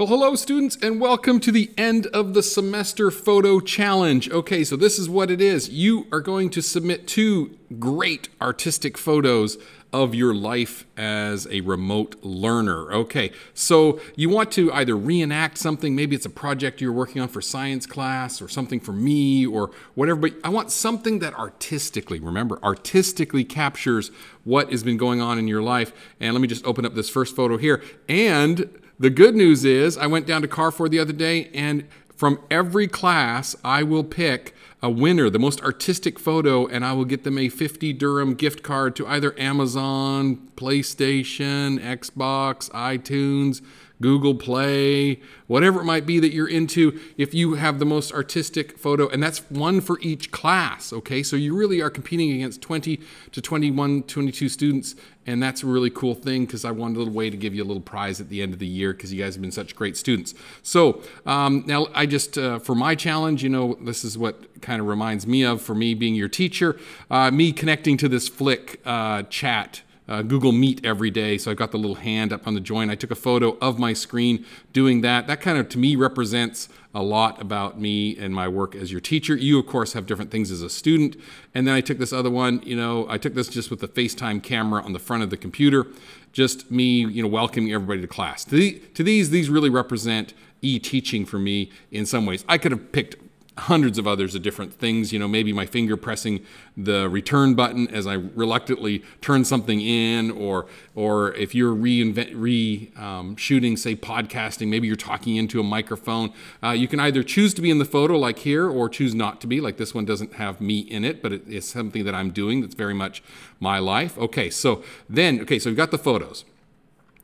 Well, hello, students, and welcome to the end of the semester photo challenge. Okay, so this is what it is. You are going to submit two great artistic photos of your life as a remote learner. Okay, so you want to either reenact something, maybe it's a project you're working on for science class or something for me or whatever, but I want something that artistically, remember, artistically captures what has been going on in your life. And let me just open up this first photo here. And the good news is, I went down to Carrefour the other day, and from every class, I will pick a winner, the most artistic photo, and I will get them a 50 dirham gift card to either Amazon, PlayStation, Xbox, iTunes, Google Play, whatever it might be that you're into, if you have the most artistic photo, and that's one for each class, okay? So you really are competing against 20 to 21, 22 students, and that's a really cool thing because I wanted a little way to give you a little prize at the end of the year because you guys have been such great students. So um, now I just, uh, for my challenge, you know, this is what kind of reminds me of, for me being your teacher, uh, me connecting to this Flick uh, chat uh, Google Meet every day. So I've got the little hand up on the joint. I took a photo of my screen doing that. That kind of, to me, represents a lot about me and my work as your teacher. You, of course, have different things as a student. And then I took this other one, you know, I took this just with the FaceTime camera on the front of the computer, just me, you know, welcoming everybody to class. To, the, to these, these really represent e-teaching for me in some ways. I could have picked hundreds of others of different things. You know, maybe my finger pressing the return button as I reluctantly turn something in, or or if you're reinvent, re um, shooting, say podcasting, maybe you're talking into a microphone. Uh, you can either choose to be in the photo like here, or choose not to be. Like this one doesn't have me in it, but it is something that I'm doing that's very much my life. Okay, so then okay, so we've got the photos.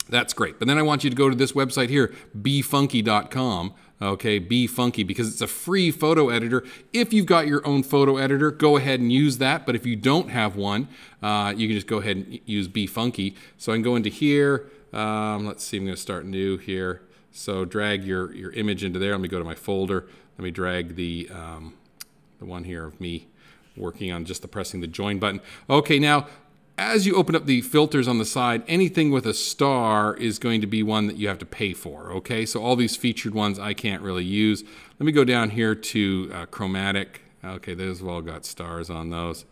That's great. But then I want you to go to this website here, befunky.com okay? Be funky because it's a free photo editor. If you've got your own photo editor go ahead and use that. But if you don't have one uh, you can just go ahead and use be funky so i can go into here. Um, let's see i'm going to start new here. So drag your your image into there. Let me go to my folder. Let me drag the um, the one here of me working on just the pressing the join button. Okay now as you open up the filters on the side, anything with a star is going to be one that you have to pay for, okay? So all these featured ones I can't really use. Let me go down here to uh, chromatic. Okay, those have all got stars on those.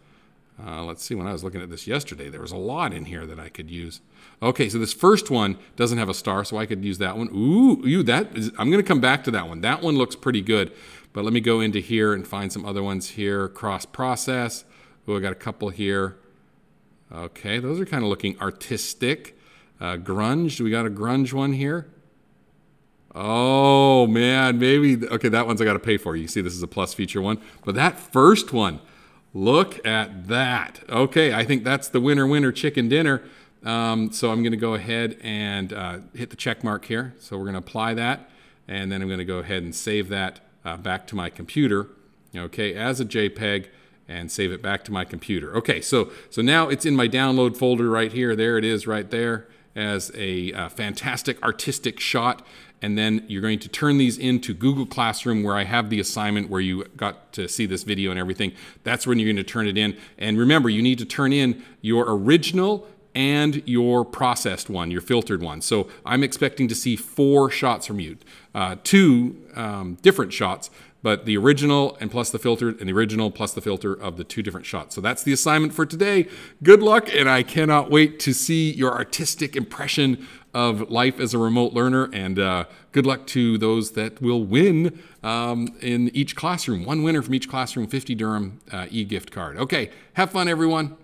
Uh, let's see, when I was looking at this yesterday, there was a lot in here that I could use. Okay, so this first one doesn't have a star, so I could use that one. Ooh, ooh that is, I'm gonna come back to that one. That one looks pretty good. But let me go into here and find some other ones here. Cross process. Ooh, I got a couple here. Okay, those are kind of looking artistic. Uh, grunge, do we got a grunge one here? Oh man, maybe, okay, that one's I gotta pay for. You see this is a plus feature one, but that first one, look at that. Okay, I think that's the winner winner chicken dinner. Um, so I'm gonna go ahead and uh, hit the check mark here. So we're gonna apply that, and then I'm gonna go ahead and save that uh, back to my computer, okay, as a JPEG and save it back to my computer. Okay, so, so now it's in my download folder right here. There it is right there as a uh, fantastic artistic shot. And then you're going to turn these into Google Classroom where I have the assignment where you got to see this video and everything. That's when you're going to turn it in. And remember, you need to turn in your original and your processed one, your filtered one. So I'm expecting to see four shots from you, uh, two um, different shots but the original and plus the filtered and the original plus the filter of the two different shots. So that's the assignment for today. Good luck, and I cannot wait to see your artistic impression of life as a remote learner. And uh, good luck to those that will win um, in each classroom. One winner from each classroom, 50 dirham uh, e gift card. Okay, have fun, everyone.